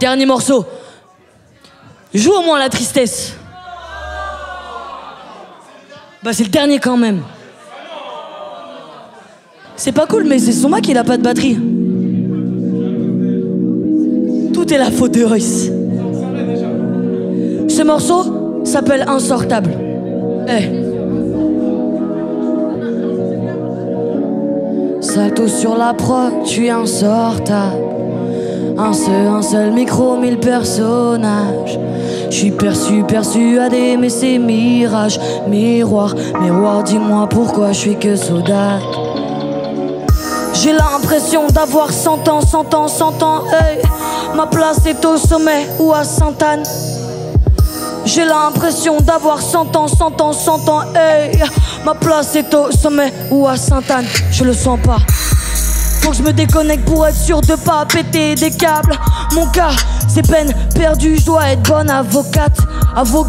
Dernier morceau. Joue au moins la tristesse. Bah c'est le dernier quand même. C'est pas cool, mais c'est son Mac, il a pas de batterie. Tout est la faute de Royce. Ce morceau s'appelle Insortable. Eh. Salto sur la prod, je suis insortable. Un seul, un seul micro, mille personnages. Je suis perçu, persuadé, mais c'est mirage. Miroir, miroir, dis-moi pourquoi je suis que soldat. J'ai l'impression d'avoir 100 ans, 100 ans, 100 ans, hey. Ma place est au sommet ou à Sainte-Anne. J'ai l'impression d'avoir 100 ans, 100 ans, 100 ans, hey. Ma place est au sommet ou à Sainte-Anne, je le sens pas. Faut que je me déconnecte pour être sûr de pas péter des câbles. Mon cas, c'est peine perdue, je dois être bonne avocate. À vos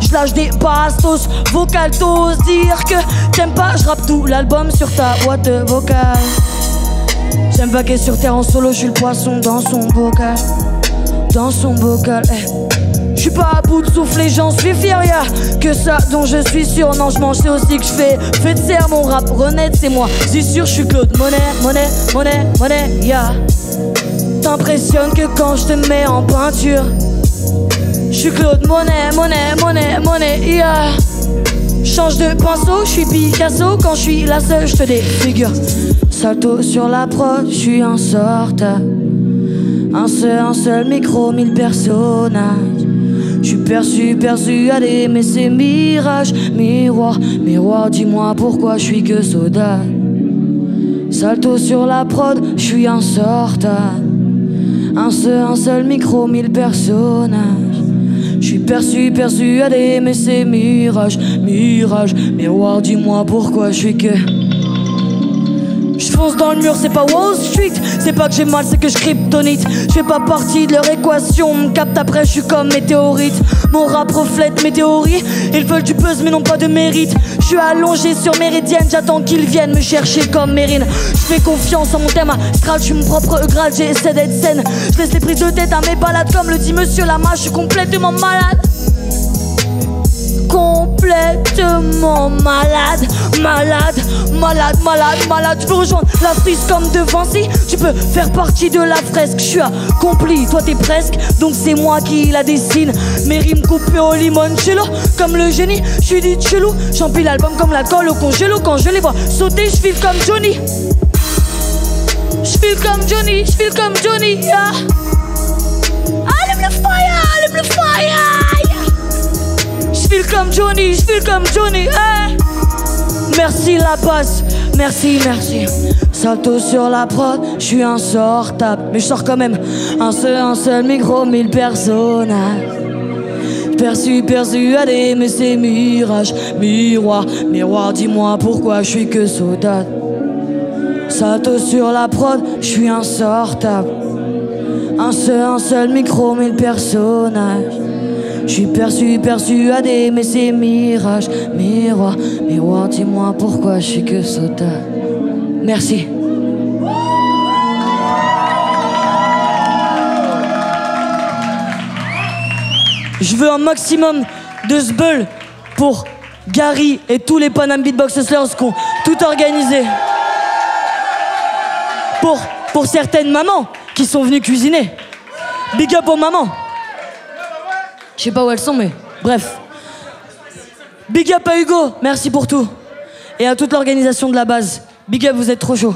je lâche des bastos, vocaltos. Dire que t'aimes pas, je rappe tout l'album sur ta boîte vocale. J'aime vaguer sur terre en solo, je suis le poisson dans son bocal. Dans son bocal, eh. Je suis pas à bout de souffler, j'en suis fier, y'a que ça dont je suis sûr. Non, je mange, c'est aussi que je fais. Fais de serre, mon rap renaître, c'est moi. C'est sûr, je suis Claude Monet, Monet, Monet, Monet, ya. T'impressionnes que quand je te mets en peinture. Je suis Claude Monet, Monet, Monet, Monet, ya. Change de pinceau, je suis Picasso. Quand je suis la seule, je te défigure. Salto sur la prod, je suis un sortable. Un seul, un seul micro, mille personnages. Je suis perçu, persuadé, mais c'est mirage. Miroir, miroir, dis-moi pourquoi je suis que soda. Salto sur la prod, je suis un sortable. Un seul, un seul micro, mille personnages. Je suis perçu, persuadé, mais c'est mirage, mirage. Miroir, dis-moi pourquoi je suis que. Je dans le mur, c'est pas Wall Street. C'est pas que j'ai mal, c'est que je kryptonite. Je fais pas partie de leur équation. Me capte après, je suis comme météorite. Mon rap reflète mes théories. Ils veulent du buzz, mais non pas de mérite. Je suis allongé sur Méridienne, j'attends qu'ils viennent me chercher comme Mérine. Je fais confiance en mon thème. Strat, je suis mon propre grade, j'essaie d'être saine. Je laisse les prises de tête à mes balades, comme le dit Monsieur Lama. Je suis complètement malade complètement malade, malade, malade, malade, malade. Tu peux rejoindre la frise comme de Vinci, tu peux faire partie de la fresque. Je suis accompli, toi t'es presque, donc c'est moi qui la dessine. Mes rimes coupées au limoncello, comme le génie, je suis dit chelou. J'empile l'album comme la colle au congélo. Quand je les vois sauter, je file comme Johnny. Je file comme Johnny, je file comme Johnny. Allume le fire, allume le fire. Je file comme Johnny, je file comme Johnny. Hey. Merci la passe, merci, merci. Salto sur la prod, je suis insortable, mais je sors quand même un seul, un seul micro, mille personnages. Perçu, persuadé, mais c'est mirage, miroir, miroir, dis-moi pourquoi je suis que soldat. Salto sur la prod, je suis insortable. Un seul, un seul micro, mille personnages. Je suis perçu, persuadé, mais c'est mirage, miroir, miroir, dis-moi pourquoi je suis que soldat. Merci. Je veux un maximum de sbull pour Gary et tous les Panam Beatbox Hustlers qui ont tout organisé. Pour, pour certaines mamans qui sont venues cuisiner. Big up aux mamans. Je sais pas où elles sont, mais bref. Big up à Hugo, merci pour tout. Et à toute l'organisation de la base. Big up, vous êtes trop chaud.